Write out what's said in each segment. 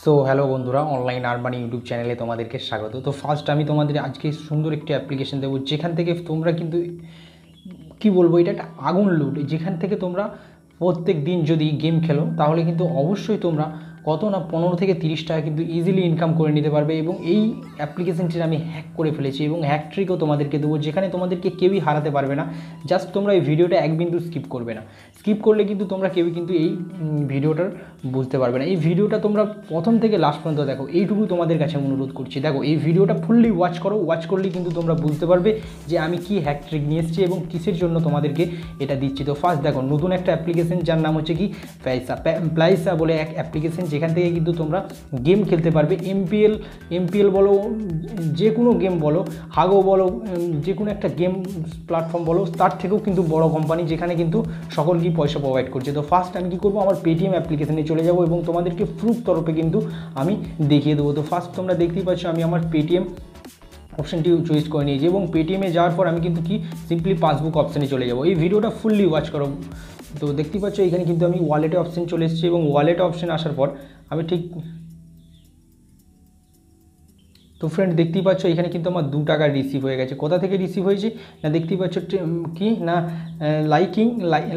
So hello বন্ধুরা online Armani YouTube চ্যানেলে তোমাদেরকে স্বাগত। তো ফার্স্ট আমি তোমাদের আজকে সুন্দর একটি অ্যাপ্লিকেশন দেবো, যেখান থেকে তোমরা কিন্তু কি বলব, এটা একটা আগুন লুট যেখান থেকে তোমরা প্রত্যেক দিন যদি গেম খেলো, তাহলে কিন্তু অবশ্যই তোমরা কত না পনেরো থেকে তিরিশ টাকা কিন্তু ইজিলি ইনকাম করে নিতে পারবে এবং এই অ্যাপ্লিকেশনটির আমি হ্যাক করে ফেলেছি এবং হ্যাক ট্রিকও তোমাদেরকে দেবো যেখানে তোমাদেরকে কেউই হারাতে পারবে না। জাস্ট তোমরা এই ভিডিওটা এক বিন্দু স্কিপ করবে না। স্কিপ করলে কিন্তু তোমরা কেউই কিন্তু এই ভিডিওটার বুঝতে পারবে না। এই ভিডিওটা তোমরা প্রথম থেকে লাস্ট পর্যন্ত দেখো। এইটুকু তোমাদের কাছে অনুরোধ করছি। দেখো, এই ভিডিওটা ফুললি ওয়াচ করো। ওয়াচ করলে কিন্তু তোমরা বুঝতে পারবে যে আমি কি হ্যাক ট্রিক নিয়ে এসেছি এবং কিসের জন্য তোমাদেরকে এটা দিচ্ছি। তো ফার্স্ট দেখো, নতুন একটা অ্যাপ্লিকেশন যার নাম হচ্ছে কি প্লাইসা প্লাইসা বলে এক অ্যাপ্লিকেশন যেখান থেকে কিন্তু তোমরা গেম খেলতে পারবে। এমপিএল এমপিএল বলো, যে কোনো গেম বলো হাগো বলো যে কোনো একটা গেম প্ল্যাটফর্ম বলো, তার থেকেও কিন্তু বড় কোম্পানি যেখানে কিন্তু সকলকেই পয়সা প্রোভাইড করছে। তো ফার্স্ট আমি কী করব? আমার পেটিএম অ্যাপ্লিকেশনে চলে যাব এবং তোমাদেরকে প্রুফ তরফে কিন্তু আমি দেখিয়ে দেবো। তো ফার্স্ট তোমরা দেখতেই পাচ্ছ আমি আমার পেটিএম অপশানটি চয়েস করে নিয়েছি এবং পেটিএমে যাওয়ার পর আমি কিন্তু কি? সিম্পলি পাসবুক অপশানে চলে যাব। এই ভিডিওটা ফুললি ওয়াচ করো। তো দেখতেই পাচ্ছ, এখানে কিন্তু আমি ওয়ালেটে অপশান চলে এসেছি এবং ওয়ালেট অপশান আসার পর আমি ঠিক তো ফ্রেন্ড দেখতেই পাচ্ছ, এখানে কিন্তু আমার দু টাকা রিসিভ হয়ে গেছে। কোথা থেকে রিসিভ হয়েছে? না, দেখতেই পাচ্ছ কি? না liking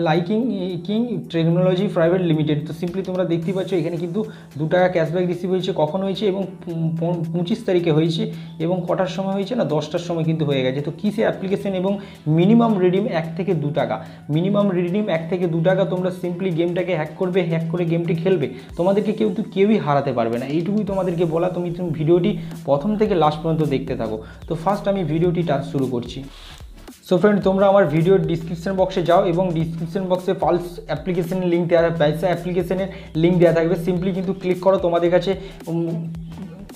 liking king technology private limited তো সিম্পলি তোমরা দেখতেই পাচ্ছ, এখানে কিন্তু দু টাকা ক্যাশব্যাক রিসিভ হয়েছে। কখন হয়েছে? এবং পঁচিশ তারিখে হয়েছে। এবং কটার সময় হয়েছে না? দশটার সময় কিন্তু হয়ে গেছে। তো কিসে অ্যাপ্লিকেশন এবং মিনিমাম রিডিম এক থেকে দু টাকা? মিনিমাম রিডিম এক থেকে দু টাকা তোমরা সিম্পলি গেমটাকে হ্যাক করবে হ্যাক করে গেমটি খেলবে। তোমাদেরকে কেউ তো কেউই হারাতে পারবে না। এইটুকুই তোমাদেরকে বলা। তুমি তুমি ভিডিওটি প্রথম থেকে লাস্ট পর্যন্ত দেখতে থাকো। তো ফার্স্ট আমি ভিডিওটি টাচ শুরু করছি। সো ফ্রেন্ড তোমরা আমার ভিডিওর ডিসক্রিপশন বক্সে যাও এবং ডিসক্রিপশন বক্সে পালস অ্যাপ্লিকেশনের লিঙ্ক দেওয়া পয়সা অ্যাপ্লিকেশনের লিঙ্ক দেওয়া থাকবে। সিম্পলি কিন্তু ক্লিক করো তোমাদের কাছে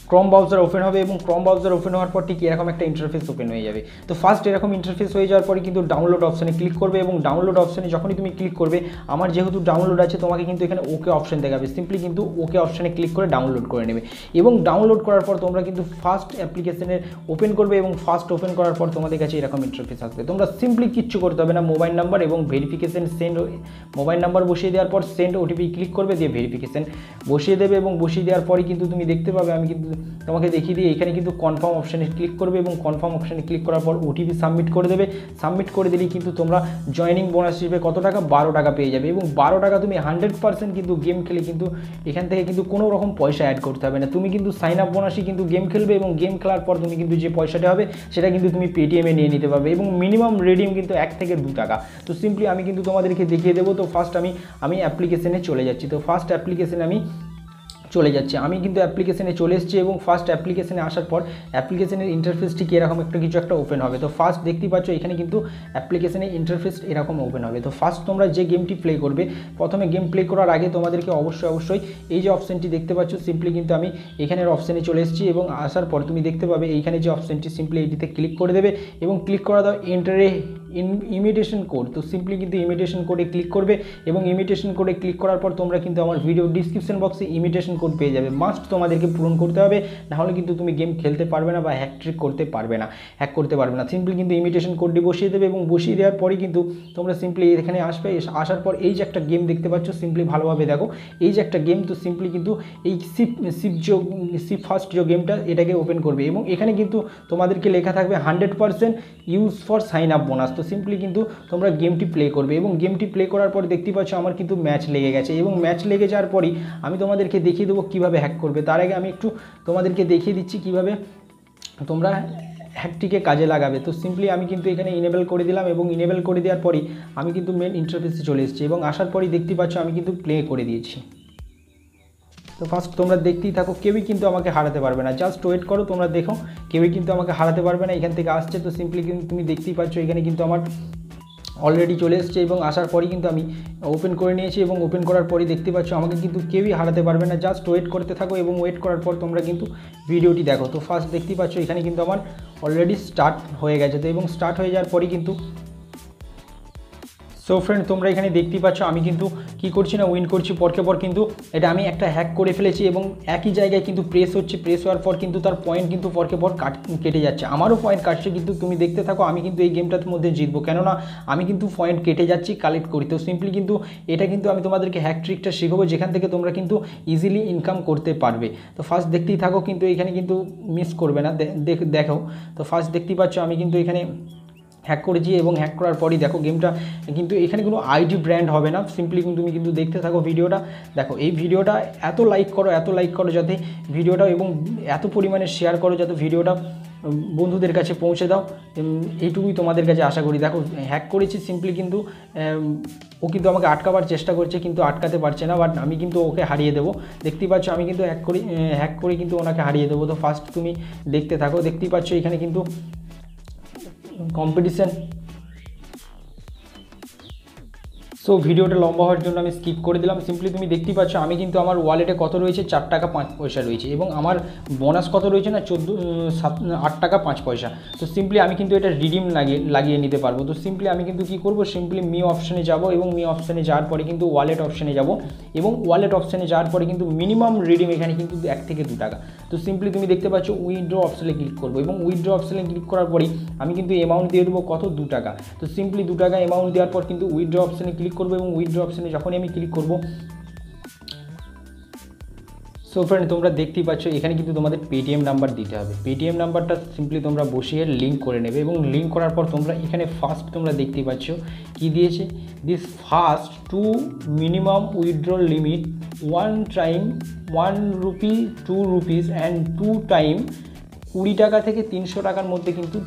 ক্রম ব্রাউজার ওপেন হবে এবং ক্রম ব্রাউজার ওপেন হওয়ার পর ঠিক এরকম একটা ইন্টারফেস ওপেন হয়ে যাবে। তো ফার্স্ট এরকম ইন্টারফেস হয়ে যাওয়ার পরে কিন্তু ডাউনলোড অপশানে ক্লিক করবে এবং ডাউনলোড অপশানে যখনই তুমি ক্লিক করবে, আমার যেহেতু ডাউনলোড আছে তোমাকে কিন্তু এখানে ওকে অপশান দেখাবে। সিম্পলি কিন্তু ওকে অপশানে ক্লিক করে ডাউনলোড করে নেবে। এবং ডাউনলোড করার পর তোমরা কিন্তু ফার্স্ট অ্যাপ্লিকেশনের ওপেন করবে এবং ফার্স্ট ওপেন করার পর তোমাদের কাছে এরকম ইন্টারফেস আসবে। তোমরা সিম্পলি কিচ্ছু করতে হবে না মোবাইল নাম্বার এবং ভেরিফিকেশন সেন্ড মোবাইল নাম্বার বসিয়ে দেওয়ার পর সেন্ড ওটিপি ক্লিক করবে, দিয়ে ভেরিফিকেশন বসিয়ে দেবে এবং বসিয়ে দেওয়ার পরই কিন্তু তুমি দেখতে পাবে, আমি কিন্তু তোমাকে দেখিয়ে দিয়ে এখানে কিন্তু কনফার্ম অপশানে ক্লিক করবে এবং কনফার্ম অপশানে ক্লিক করার পর ওটিপি সাবমিট করে দেবে। সাবমিট করে দিলেই কিন্তু তোমরা জয়নিং বোনাস হিসেবে কত টাকা? বারো টাকা পেয়ে যাবে এবং বারো টাকা তুমি হান্ড্রেড পার্সেন্ট কিন্তু গেম খেলে কিন্তু এখান থেকে কিন্তু কোনো রকম পয়সা অ্যাড করতে হবে না। তুমি কিন্তু সাইন আপ বোনাসই কিন্তু গেম খেলবে এবং গেম খেলার পর তুমি কিন্তু যে পয়সাটা হবে সেটা কিন্তু তুমি পেটিএমে নিয়ে নিতে পারবে এবং মিনিমাম রেডিম কিন্তু এক থেকে দু টাকা। তো সিম্পলি আমি কিন্তু তোমাদেরকে দেখিয়ে দেবো। তো ফার্স্ট আমি আমি অ্যাপ্লিকেশনে চলে যাচ্ছি। তো ফার্স্ট অ্যাপ্লিকেশনে আমি চলে যাচ্ছে। আমি কিন্তু অ্যাপ্লিকেশনে চলে এসেছি এবং ফার্স্ট অ্যাপ্লিকেশনে আসার পর অ্যাপ্লিকেশনের ইন্টারফেস ঠিক এরকম একটা কিছু একটা ওপেন হবে। তো ফার্স্ট দেখতেই পাচ্ছ এখানে কিন্তু অ্যাপ্লিকেশনের ইন্টারফেস এরকম ওপেন হবে। তো ফার্স্ট তোমরা যে গেমটি প্লে করবে, প্রথমে গেম প্লে করার আগে তোমাদেরকে অবশ্যই অবশ্যই এই যে অপশানটি দেখতে পাচ্ছ সিম্পলি কিন্তু আমি এখানের অপশানে চলে এসেছি এবং আসার পর তুমি দেখতে পাবে এইখানে যে অপশানটি সিম্পলি এটিতে ক্লিক করে দেবে এবং ক্লিক করা দাও এন্টারে ইমিটেশন কোড তো সিম্পলি কিন্তু ইমিটেশন কোডে ক্লিক করবে এবং ইমিটেশন কোডে ক্লিক করার পর তোমরা কিন্তু আমার ভিডিও ডিসক্রিপশন বক্সে ইমিটেশন কোড পেয়ে যাবে। মাস্ট তোমাদেরকে পূরণ করতে হবে, নাহলে কিন্তু তুমি গেম খেলতে পারবে না বা হ্যাক ট্রিক করতে পারবে না হ্যাক করতে পারবে না। সিম্পলি কিন্তু ইমিটেশন কোডটি বসিয়ে দেবে এবং বসিয়ে দেওয়ার পরে কিন্তু তোমরা সিম্পলি এখানে আসবে আসার পর এই যে একটা গেম দেখতে পাচ্ছ সিম্পলি ভালোভাবে দেখো, এই যে একটা গেম তো সিম্পলি কিন্তু এই সিপ সিপ যে সিপ ফার্স্ট যে গেমটা এটাকে ওপেন করবে এবং এখানে কিন্তু তোমাদেরকে লেখা থাকবে hundred percent use for sign up bonus তো সিম্পলি কিন্তু তোমরা গেমটি প্লে করবে এবং গেমটি প্লে করার পর দেখতে পাচ্ছ আমার কিন্তু ম্যাচ লেগে গেছে এবং ম্যাচ লেগে যাওয়ার পরই আমি তোমাদেরকে দেখিয়ে দেবো কীভাবে হ্যাক করবে। তার আগে আমি একটু তোমাদেরকে দেখিয়ে দিচ্ছি কীভাবে তোমরা হ্যাকটিকে কাজে লাগাবে। তো সিম্পলি আমি কিন্তু এখানে ইনেবল করে দিলাম এবং ইনেবল করে দেওয়ার পরই আমি কিন্তু মেন ইন্টারফেসে চলে এসেছি এবং আসার পরই দেখতে পাচ্ছ আমি কিন্তু প্লে করে দিয়েছি। তো ফার্স্ট তোমরা দেখতেই থাকো, কেউই কিন্তু আমাকে হারাতে পারবে না। জাস্ট ওয়েট করো, তোমরা দেখো, কেউই কিন্তু আমাকে হারাতে পারবে না, এখান থেকে আসছে। তো সিম্পলি কিন্তু তুমি দেখতেই পাচ্ছ, এখানে কিন্তু আমার অলরেডি চলে এসছে এবং আসার পরই কিন্তু আমি ওপেন করে নিয়েছি এবং ওপেন করার পরই দেখতে পাচ্ছ, আমাকে কিন্তু কেউই হারাতে পারবে না। জাস্ট ওয়েট করতে থাকো এবং ওয়েট করার পর তোমরা কিন্তু ভিডিওটি দেখো। তো ফার্স্ট দেখতেই পাচ্ছ, এখানে কিন্তু আমার অলরেডি স্টার্ট হয়ে গেছে। তো এবং স্টার্ট হয়ে যাওয়ার পরই কিন্তু সো ফ্রেন্ড তোমরা এখানে দেখতেই পাচ্ছ, আমি কিন্তু কি করছি না উইন করছি, পরকে পর কিন্তু এটা আমি একটা হ্যাক করে ফেলেছি এবং একই জায়গায় কিন্তু প্রেস হচ্ছে প্রেস হওয়ার পর কিন্তু তার পয়েন্ট কিন্তু পরকে পর কাট, কেটে যাচ্ছে। আমারও পয়েন্ট কাটছে, কিন্তু তুমি দেখতে থাকো, আমি কিন্তু এই গেমটার মধ্যে জিতবো। কেননা, আমি কিন্তু পয়েন্ট কেটে যাচ্ছি কালেক্ট করি। তো সিম্পলি কিন্তু এটা কিন্তু আমি তোমাদেরকে হ্যাক ট্রিকটা শেখাবো, যেখান থেকে তোমরা কিন্তু ইজিলি ইনকাম করতে পারবে। তো ফার্স্ট দেখতেই থাকো, কিন্তু এখানে কিন্তু মিস করবে না। দেখো তো ফার্স্ট দেখতেই পাচ্ছ, আমি কিন্তু এখানে হ্যাক করেছি এবং হ্যাক করার পরই দেখো গেমটা কিন্তু এখানে কোনো আইডি ব্র্যান্ড হবে না। সিম্পলি কিন্তু তুমি কিন্তু দেখতে থাকো ভিডিওটা দেখো, এই ভিডিওটা এত লাইক করো, এত লাইক করো যাতে ভিডিওটা এবং এত পরিমাণে শেয়ার করো যাতে ভিডিওটা বন্ধুদের কাছে পৌঁছে দাও। এইটুকুই তোমাদের কাছে আশা করি। দেখো হ্যাক করেছি সিম্পলি কিন্তু ও কিন্তু আমাকে আটকাবার চেষ্টা করছে, কিন্তু আটকাতে পারছে না। বাট আমি কিন্তু ওকে হারিয়ে দেবো। দেখতেই পাচ্ছ, আমি কিন্তু হ্যাক করি হ্যাক করে কিন্তু ওনাকে হারিয়ে দেবো। তো ফার্স্ট তুমি দেখতে থাকো। দেখতেই পাচ্ছ, এখানে কিন্তু कंपटीशन সো ভিডিওটা লম্বা হওয়ার জন্য আমি স্কিপ করে দিলাম। সিম্পলি তুমি দেখতেই পাচ্ছ, আমি কিন্তু আমার ওয়ালেটে কত রয়েছে? চার টাকা, পাঁচ পয়সা রয়েছে। এবং আমার বোনাস কত রয়েছে না? চোদ্দ সাত, আট টাকা, পাঁচ পয়সা। তো সিম্পলি আমি কিন্তু এটা রিডিম লাগিয়ে লাগিয়ে নিতে পারব। তো সিম্পলি আমি কিন্তু কী করব? সিম্পলি মি অপশানে যাব এবং মি অপশানে যাওয়ার পরে কিন্তু ওয়ালেট অপশানে যাব। এবং ওয়ালেট অপশানে যাওয়ার পরে কিন্তু মিনিমাম রিডিম এখানে কিন্তু এক থেকে দু টাকা। তো সিম্পলি তুমি দেখতে পাচ্ছ উইথড্র অপশানে ক্লিক করব। এবং উইথড্র অপশানে ক্লিক করার পরেই আমি কিন্তু অ্যামাউন্ট দিয়ে দেবো কত? দু টাকা। তো সিম্পলি দু টাকা অ্যামাউন্ট দেওয়ার পর কিন্তু উইথড্র অপশানে ক্লিক করব এবং উইথড্র অপশানে যখনই আমি ক্লিক করব সো ফ্রেন্ড তোমরা দেখতেই পাচ্ছ, এখানে কিন্তু তোমাদের পেটিএম নাম্বার দিতে হবে। পেটিএম নাম্বারটা সিম্পলি তোমরা বসিয়ে লিঙ্ক করে নেবে এবং লিঙ্ক করার পর তোমরা এখানে ফার্স্ট তোমরা দেখতেই পাচ্ছ কি দিয়েছে। This first to minimum withdrawal limit one time one rupee two rupees and two time কুড়ি টাকা থেকে তিনশো টাকার মধ্যে কিন্তু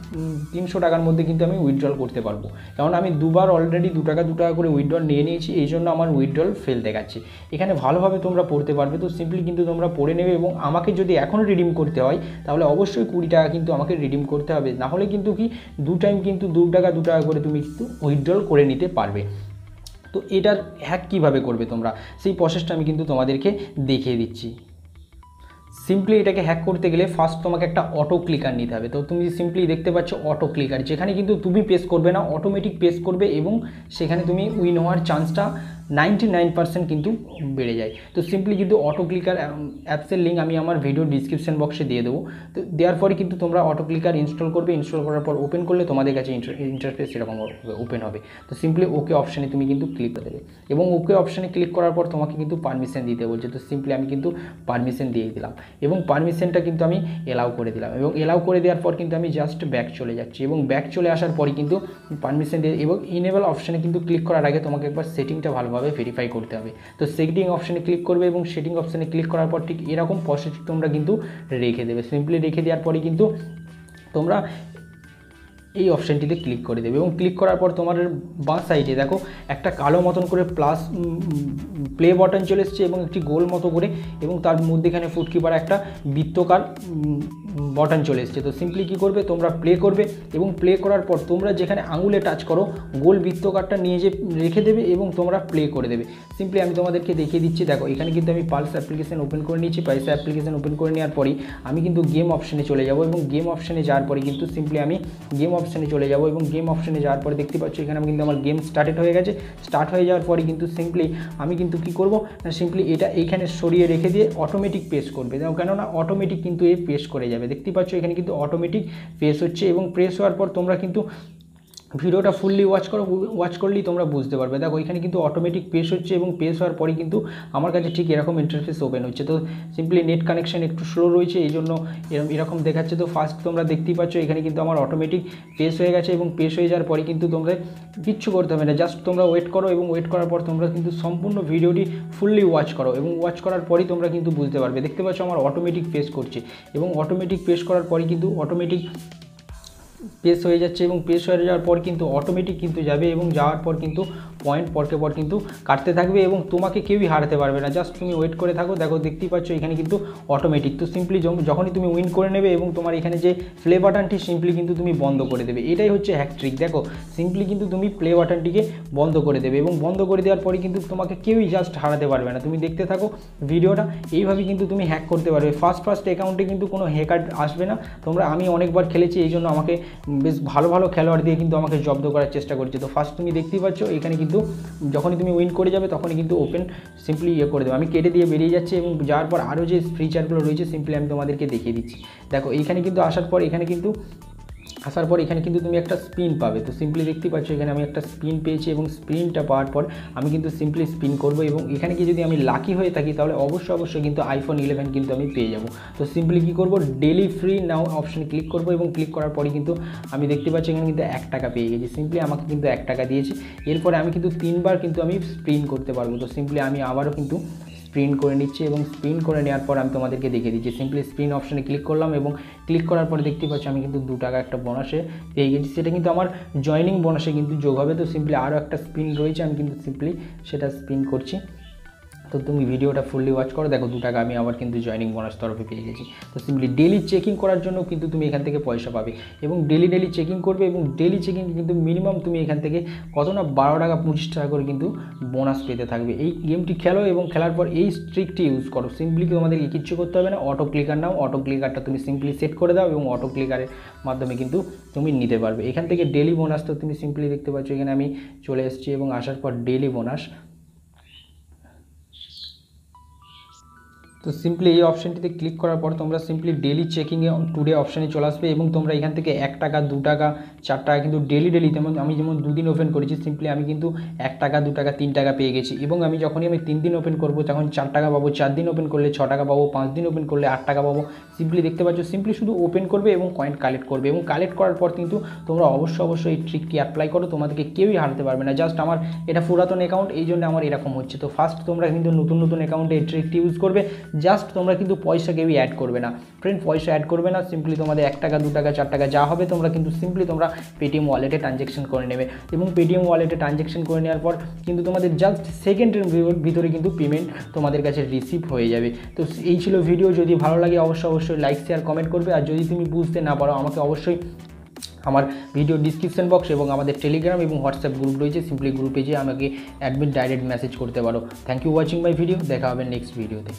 তিনশো টাকার মধ্যে কিন্তু আমি উইথড্রল করতে পারব। কারণ আমি দুবার অলরেডি দু টাকা দু টাকা করে উইথড্রল নিয়ে নিয়েছি, এই জন্য আমার উইথড্রল ফেল দেখাচ্ছে। এখানে ভালোভাবে তোমরা পড়তে পারবে, তো সিম্পলি কিন্তু তোমরা পড়ে নেবে এবং আমাকে যদি এখন রিডিম করতে হয়, তাহলে অবশ্যই কুড়ি টাকা কিন্তু আমাকে রিডিম করতে হবে। নাহলে কিন্তু কি, দু টাইম কিন্তু দু টাকা দু টাকা করে তুমি কিন্তু উইথড্রল করে নিতে পারবে। তো এটার হ্যাক কীভাবে করবে তোমরা? সেই প্রসেসটা আমি কিন্তু তোমাদেরকে দেখিয়ে দিচ্ছি। সিম্পলি এটাকে হ্যাক করতে গেলে ফার্স্ট তোমাকে একটা অটো ক্লিকার নিতে হবে। তো তুমি সিম্পলি দেখতে পাচ্ছ অটো ক্লিকার যেখানে কিন্তু তুমি পেস করবে না অটোমেটিক পেস করবে এবং সেখানে তুমি উইন হওয়ার চান্সটা নাইনটি নাইন পার্সেন্ট কিন্তু বেড়ে যায়। তো সিম্পলি কিন্তু অটো ক্লিকার অ্যাপসের লিঙ্ক আমি আমার ভিডিও ডিসক্রিপশন বক্সে দিয়ে দেবো, তো দেওয়ার পরে কিন্তু তোমরা অটো ক্লিকার ইনস্টল করবে ইনস্টল করার পর ওপেন করলে তোমাদের কাছে ইন্টারফেস সেরকম ওপেন হবে। তো সিম্পলি ওকে অপশানে তুমি কিন্তু ক্লিক করে দেবে। এবং ওকে অপশানে ক্লিক করার পর তোমাকে কিন্তু পারমিশন দিতে বলছে। তো সিম্পলি আমি কিন্তু পারমিশন দিয়ে দিলাম। এবং পারমিশনটা কিন্তু আমি এলাও করে দিলাম। এবং এলাও করে দেওয়ার পর কিন্তু আমি জাস্ট ব্যাক চলে যাচ্ছি। এবং ব্যাক চলে আসার পরই কিন্তু পারমিশন দিয়ে, এবং ইনেবল অপশানে কিন্তু ক্লিক করার আগে তোমাকে একবার সেটিংটা ভালোভাবে ভেরিফাই করতে হবে। তো সেটিং অপশানে ক্লিক করবে এবং সেটিং অপশানে ক্লিক করার পর ঠিক এরকম প্রসেস তোমরা কিন্তু রেখে দেবে। সিম্পলি রেখে দেওয়ার পরে কিন্তু তোমরা এই অপশানটিতে ক্লিক করে দেবে এবং ক্লিক করার পর তোমার বাঁ সাইডে দেখো একটা কালো মতন করে প্লাস প্লে বটন চলে এসছে এবং একটি গোল মতো করে এবং তার মধ্যেখানে ফুটকিপার একটা বৃত্তকার বটন চলে এসছে। তো সিম্পলি কী করবে? তোমরা প্লে করবে এবং প্লে করার পর তোমরা যেখানে আঙুলে টাচ করো, গোল বৃত্তকারটা নিয়ে যে রেখে দেবে এবং তোমরা প্লে করে দেবে। সিম্পলি আমি তোমাদেরকে দেখিয়ে দিচ্ছি, দেখো, এখানে কিন্তু আমি পালস অ্যাপ্লিকেশান ওপেন করে নিয়েছি। পালস অ্যাপ্লিকেশান ওপেন করে নেওয়ার পরেই আমি কিন্তু গেম অপশানে চলে যাব এবং গেম অপশানে যাওয়ার পরে কিন্তু সিম্পলি আমি গেম অপশানে চলে যাব এবং গেম অপশানে যাওয়ার পরে দেখতে পাচ্ছ এখানে আমি কিন্তু আমার গেম স্টার্টেড হয়ে গেছে। স্টার্ট হয়ে যাওয়ার পরে কিন্তু সিম্পলি আমি কিন্তু কি করব? না সিম্পলি এটা এইখানে সরিয়ে রেখে দিয়ে অটোমেটিক পেস করবে। কেননা অটোমেটিক কিন্তু এ পেস করে যাবে। দেখতে পাচ্ছ এখানে কিন্তু অটোমেটিক পেস হচ্ছে এবং প্রেস হওয়ার পর তোমরা কিন্তু ভিডিওটা ফুললি ওয়াচ করো ওয়াচ করলেই তোমরা বুঝতে পারবে। দেখো, এখানে কিন্তু অটোমেটিক পেস হচ্ছে এবং পেস হওয়ার পরে কিন্তু আমার কাছে ঠিক এরকম ইন্টারফেস ওপেন হচ্ছে। তো সিম্পলি নেট কানেকশন একটু স্লো রয়েছে, এই জন্য এরকম এরকম দেখাচ্ছে। তো ফার্স্ট তোমরা দেখতেই পাচ্ছ, এখানে কিন্তু আমার অটোমেটিক পেস হয়ে গেছে এবং পেস হয়ে যাওয়ার পরে কিন্তু তোমরা কিচ্ছু করতে হবে না। জাস্ট তোমরা ওয়েট করো এবং ওয়েট করার পর তোমরা কিন্তু সম্পূর্ণ ভিডিওটি ফুললি ওয়াচ করো এবং ওয়াচ করার পরই তোমরা কিন্তু বুঝতে পারবে। দেখতে পাচ্ছ, আমার অটোমেটিক পেস করছে এবং অটোমেটিক পেস করার পরে কিন্তু অটোমেটিক পেস হয়ে যাচ্ছে এবং প্রেস হয়ে যাওয়ার পর কিন্তু অটোমেটিক কিন্তু যাবে এবং যাওয়ার পর কিন্তু পয়েন্ট পরকে পর কিন্তু কাটতে থাকবে এবং তোমাকে কেউই হারাতে পারবে না। জাস্ট তুমি ওয়েট করে থাকো, দেখো দেখতেই পাচ্ছ এখানে কিন্তু অটোমেটিক তো সিম্পলি যখনই তুমি উইন করে নেবে এবং তোমার এখানে যে প্লে বাটনটি সিম্পলি কিন্তু তুমি বন্ধ করে দেবে। এটাই হচ্ছে হ্যাক ট্রিক দেখো সিম্পলি কিন্তু তুমি প্লে বাটনটিকে বন্ধ করে দেবে এবং বন্ধ করে দেওয়ার পরে কিন্তু তোমাকে কেউই জাস্ট হারাতে পারবে না। তুমি দেখতে থাকো ভিডিওটা, এইভাবে কিন্তু তুমি হ্যাক করতে পারবে। ফার্স্ট ফার্স্ট অ্যাকাউন্টে কিন্তু কোনো হ্যাকার আসবে না। তোমরা, আমি অনেকবার খেলেছি, এই জন্য আমাকে বেশ ভালো ভালো খেলোয়াড় দিয়ে কিন্তু আমাকে জব্দ করার চেষ্টা করছে। তো ফার্স্ট তুমি দেখতেই পাচ্ছ, এখানে কিন্তু কিন্তু যখনই তুমি উইন করে যাবে, তখনই কিন্তু ওপেন সিম্পলি ইয়ে করে দেবে। আমি কেটে দিয়ে বেরিয়ে যাচ্ছি এবং যাওয়ার পর আরও যে ফিচারগুলো রয়েছে সিম্পলি আমি তোমাদেরকে দেখিয়ে দিচ্ছি। দেখো, এইখানে কিন্তু আসার পর এখানে কিন্তু আসার পর এখানে কিন্তু তুমি একটা স্পিন পাবে। তো সিম্পলি দেখতে পাচ্ছ, এখানে আমি একটা স্পিন পেয়েছি এবং স্পিনটা পাওয়ার পর আমি কিন্তু সিম্পলি স্পিন করব এবং এখানে কি যদি আমি লাকি হয়ে থাকি, তাহলে অবশ্যই অবশ্যই কিন্তু আইফোন ইলেভেন কিন্তু আমি পেয়ে যাব। তো সিম্পলি কী করব? ডেলি ফ্রি নাও অপশানে ক্লিক করব এবং ক্লিক করার পরে কিন্তু আমি দেখতে পাচ্ছি এখানে কিন্তু এক টাকা পেয়ে গেছি। সিম্পলি আমাকে কিন্তু এক টাকা দিয়েছে। এরপরে আমি কিন্তু তিনবার কিন্তু আমি স্প্রিন করতে পারব। তো সিম্পলি আমি আবারও কিন্তু স্প্রিন করে নিচ্ছি এবং স্প্রিন করে নেওয়ার পর আমি তোমাদেরকে দেখিয়ে দিচ্ছি। সিম্পলি স্প্রিন অপশানে ক্লিক করলাম এবং ক্লিক করার পরে দেখতে পাচ্ছি আমি কিন্তু দু টাকা একটা বোনাসে পেয়ে গেছি। সেটা কিন্তু আমার জয়নিং বোনাসে কিন্তু যোগ হবে। তো সিম্পলি আরও একটা স্পিন রয়েছে, আমি কিন্তু সিম্পলি সেটা স্পিন করছি। তো তুমি ভিডিওটা ফুললি ওয়াচ করো। দেখো, দু টাকা আমি আবার কিন্তু জয়নিং বোনাস তরফে পেয়ে গেছি। তো সিম্পলি ডেলি চেকিং করার জন্য কিন্তু তুমি এখান থেকে পয়সা পাবে এবং ডেলি ডেলি চেকিং করবে এবং ডেলি চেকিং কিন্তু মিনিমাম তুমি এখান থেকে কত না বারো টাকা, পঁচিশ টাকা করে কিন্তু বোনাস পেতে থাকবে। এই গেমটি খেলো এবং খেলার পর এই স্ট্রিকটি ইউজ করো। সিম্পলি তোমাদেরকে কিচ্ছু করতে হবে না। অটো ক্লিকার নাও। অটো ক্লিকারটা তুমি সিম্পলি সেট করে দাও এবং অটো ক্লিকারের মাধ্যমে কিন্তু তুমি নিতে পারবে। এখান থেকে ডেলি বোনাস তো তুমি সিম্পলি দেখতে পাচ্ছ, এখানে আমি চলে এসেছি এবং আসার পর ডেলি বোনাস তো সিম্পলি এই অপশানটিতে ক্লিক করার পর তোমরা সিম্পলি ডেলি চেকিংয়ে টুডে অপশানে চলে আসবে এবং তোমরা এখান থেকে এক টাকা, দু টাকা, চার টাকা কিন্তু ডেলি ডেলি তেমন আমি যেমন দুদিন ওপেন করেছি সিম্পলি আমি কিন্তু এক টাকা, দু টাকা, তিন টাকা পেয়ে গেছি এবং আমি যখনই আমি তিন দিন ওপেন করব তখন চার টাকা পাবো, চার দিন ওপেন করলে ছ টাকা পাবো, পাঁচ দিন ওপেন করলে আট টাকা পাবো সিম্পলি দেখতে পাচ্ছ সিম্পলি শুধু ওপেন করবে এবং কয়েন কালেক্ট করবে এবং কালেক্ট করার পর কিন্তু তোমরা অবশ্যই অবশ্যই এই ট্রিকটি অ্যাপ্লাই করো, তোমাদেরকে কেউই হারাতে পারবে না জাস্ট আমার এটা পুরাতন অ্যাকাউন্ট এই জন্য আমার এরকম হচ্ছে। তো ফার্স্ট তোমরা কিন্তু নতুন নতুন অ্যাকাউন্টে এই ট্রিকটি ইউজ করবে জাস্ট তোমরা কিন্তু পয়সা কেউই অ্যাড করবে না। ফ্রেন্ড পয়সা অ্যাড করবে না সিম্পলি তোমাদের এক টাকা, দু টাকা, চার টাকা যা হবে, তোমরা কিন্তু সিম্পলি তোমরা পেটিএম ওয়ালেটে ট্রানজ্যাকশন করে নেবে। এবং পেটিএম ওয়ালেটে ট্রানজ্যাকশন করে নেওয়ার পর কিন্তু তোমাদের জাস্ট সেকেন্ডের ভিতরে কিন্তু পেমেন্ট তোমাদের কাছে রিসিভ হয়ে যাবে। তো এই ছিল ভিডিও যদি ভালো লাগে অবশ্যই অবশ্যই লাইক শেয়ার কমেন্ট করবে। আর যদি তুমি বুঝতে না পারো, আমাকে অবশ্যই আমার ভিডিও ডিসক্রিপশন বক্স এবং আমাদের টেলিগ্রাম এবং হোয়াটসঅ্যাপ গ্রুপ রয়েছে। সিম্পলি গ্রুপে যেয়ে আমাকে অ্যাডমিট ডাইরেক্ট মেসেজ করতে পারো। Thank you watching my video দেখা হবে নেক্সট ভিডিওতে